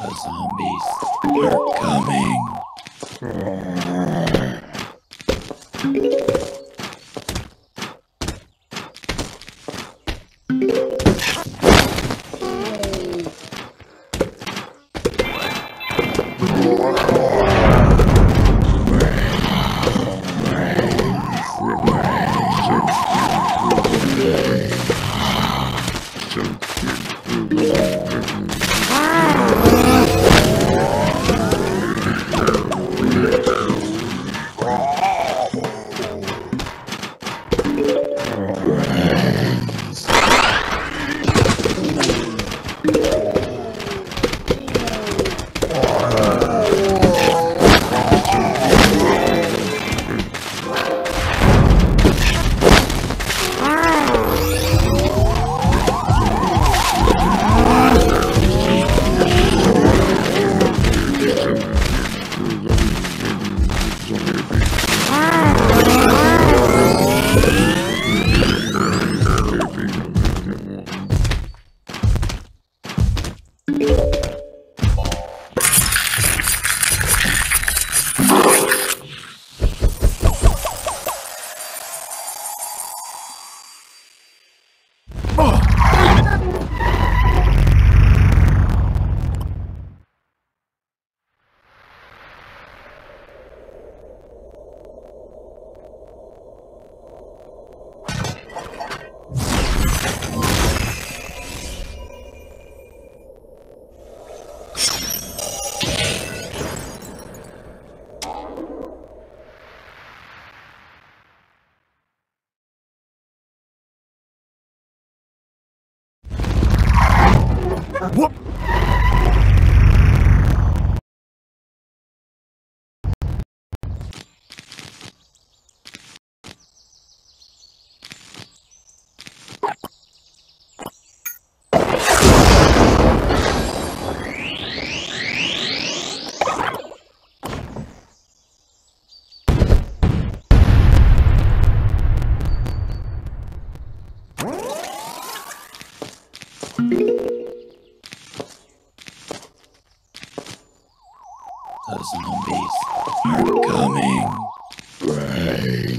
The zombies are coming. Yeah. zombies are coming. Brain.